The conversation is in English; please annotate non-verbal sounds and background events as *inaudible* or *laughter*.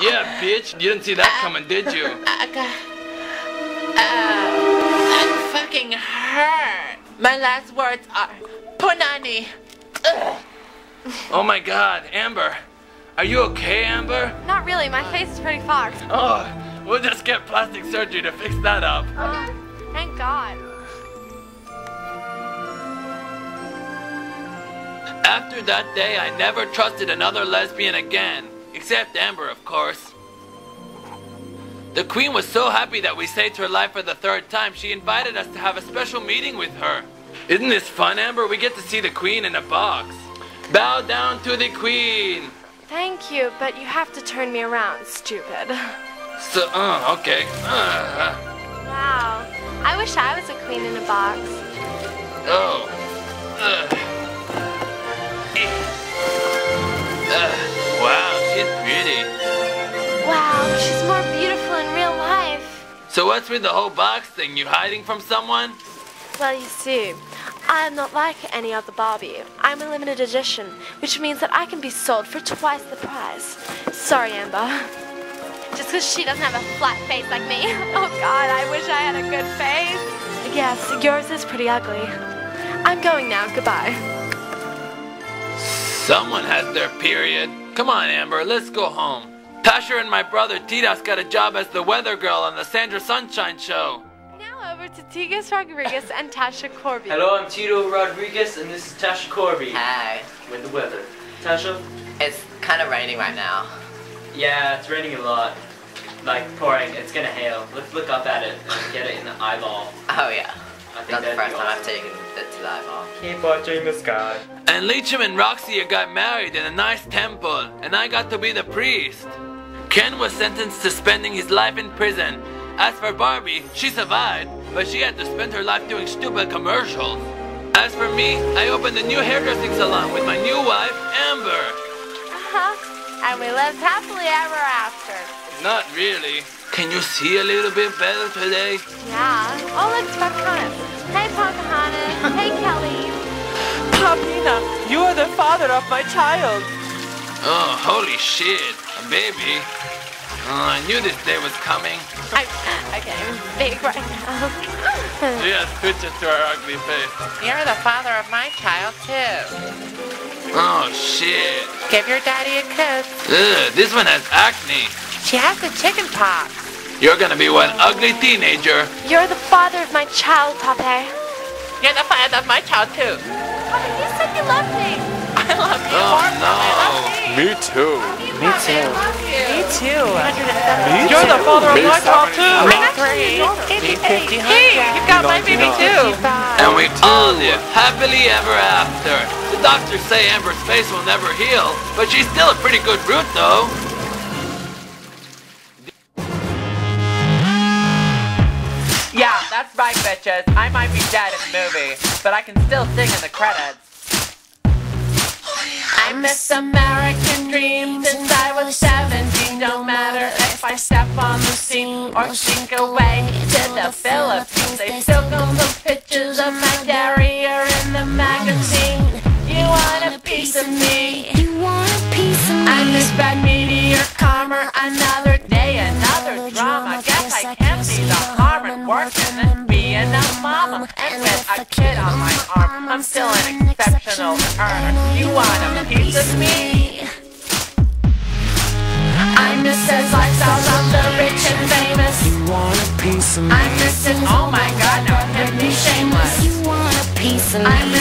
Yeah, bitch. You didn't see that coming, did you? Okay. Uh, that fucking hurt. My last words are punani. Ugh. Oh my god, Amber. Are you okay, Amber? Not really. My face is pretty fogged. Oh, we'll just get plastic surgery to fix that up. Oh, thank God. After that day, I never trusted another lesbian again. Except Amber, of course. The Queen was so happy that we saved her life for the third time, she invited us to have a special meeting with her. Isn't this fun, Amber? We get to see the Queen in a box. Bow down to the Queen! Thank you, but you have to turn me around, stupid. *laughs* So, uh, okay. Uh, Wow. I wish I was a queen in a box. oh. Uh. She's more beautiful in real life. So what's with the whole box thing? You hiding from someone? Well, you see, I am not like any other Barbie. I'm a limited edition, which means that I can be sold for twice the price. Sorry, Amber. Just because she doesn't have a flat face like me. *laughs* Oh God, I wish I had a good face. Yes, yours is pretty ugly. I'm going now. Goodbye. Someone has their period. Come on, Amber, let's go home. Tasha and my brother Titas got a job as the weather girl on the Sandra Sunshine Show. Now over to Tigas Rodriguez and Tasha Corby. Hello, I'm Tito Rodriguez, and this is Tasha Corby Hi. with the weather. Tasha? It's kind of raining right now. Yeah, it's raining a lot. Like pouring. It's gonna hail. Let's look up at it and get it in the eyeball. Oh yeah. I think Not the first be time I've taken it to the eyeball. Keep watching the sky. And Leacham and Roxy got married in a nice temple, and I got to be the priest. Ken was sentenced to spending his life in prison. As for Barbie, she survived, but she had to spend her life doing stupid commercials. As for me, I opened a new hairdressing salon with my new wife, Amber. Uh-huh. And we lived happily ever after. Not really. Can you see a little bit better today? Yeah. Oh, look, it's Pocahontas. Hey, Pocahontas. hey, *laughs* Kelly. Papina, you are the father of my child. Oh, holy shit, a baby. Oh, I knew this day was coming. I'm, okay, I'm big right now. *laughs* She has pictures to her ugly face. You're the father of my child, too. Oh, shit. Give your daddy a kiss. Ugh, this one has acne. She has the chicken pox. You're gonna be one ugly teenager. You're the father of my child, Pape. You're the father of my child, too. Pape, you said you loved me. *laughs* I love you Oh, more. no. I love me. Me too. Me too. Me too. Me You're the father of my child, too. I'm Me three. your daughter. Me fifty. Hey, you got my baby, too. And we all live happily ever after. The doctors say Amber's face will never heal, but she's still a pretty good root, though. Yeah, that's right, bitches. I might be dead in the movie, but I can still sing in the credits. Miss American dreams since I was 17. No matter if I step on the scene or sink away to the Philippines. They still come the pictures of my derriere in the magazine. You want a piece of me? You want a piece of me? I miss bad meteor karma. Another day, working and being a mama. And with a kid on my arm, I'm still an exceptional earner. You want a piece of me? I'm miss the lifestyles of the rich and famous. You want a piece of me? I'm missing, oh my god, no, hit me shameless. You want a piece of me?